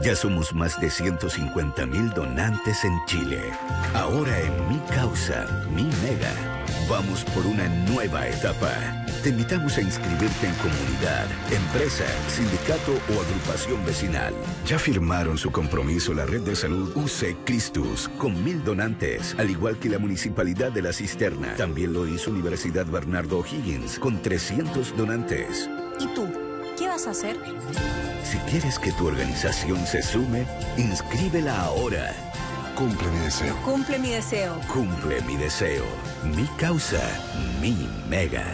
Ya somos más de 150 mil donantes en Chile. Ahora en Mi Causa, Mi Mega, vamos por una nueva etapa. Te invitamos a inscribirte en comunidad, empresa, sindicato o agrupación vecinal. Ya firmaron su compromiso la red de salud UC Cristus con mil donantes, al igual que la municipalidad de la Cisterna. También lo hizo Universidad Bernardo O'Higgins con 300 donantes. ¿Y tú? ¿Qué vas a hacer? Si quieres que tu organización se sume, inscríbela ahora. Cumple mi deseo. Cumple mi deseo. Cumple mi deseo. Mi causa, mi mega.